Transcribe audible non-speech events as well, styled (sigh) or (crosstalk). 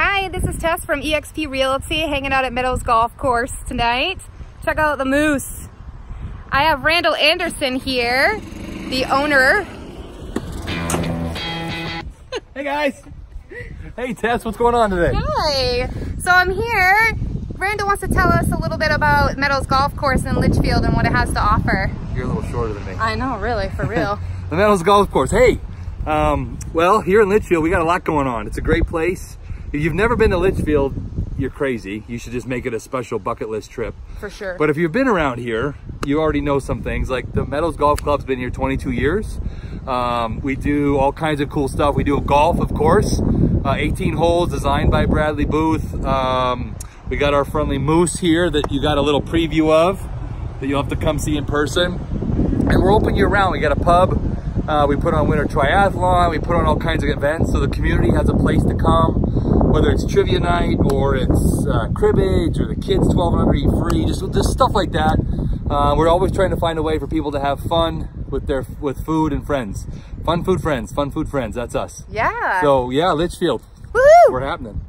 Hi, this is Tess from eXp Realty, hanging out at Meadows Golf Course tonight. Check out the moose. I have Randall Anderson here, the owner. Hey guys. Hey Tess, what's going on today? Hi. So I'm here. Randall wants to tell us a little bit about Meadows Golf Course in Litchfield and what it has to offer. You're a little shorter than me. I know, really, for (laughs) real. the Meadows Golf Course. Hey, um, well, here in Litchfield, we got a lot going on. It's a great place. If you've never been to Litchfield, you're crazy. You should just make it a special bucket list trip. For sure. But if you've been around here, you already know some things. Like the Meadows Golf Club's been here 22 years. Um, we do all kinds of cool stuff. We do golf, of course. Uh, 18 holes designed by Bradley Booth. Um, we got our friendly moose here that you got a little preview of that you'll have to come see in person. And we're open year round. We got a pub. Uh, we put on winter triathlon. We put on all kinds of events. So the community has a place to come whether it's trivia night or it's uh, cribbage or the kids 12 and under eat free, just, just stuff like that. Uh, we're always trying to find a way for people to have fun with their with food and friends. Fun food friends, fun food friends, that's us. Yeah. So yeah, Litchfield. Woohoo! We're happening.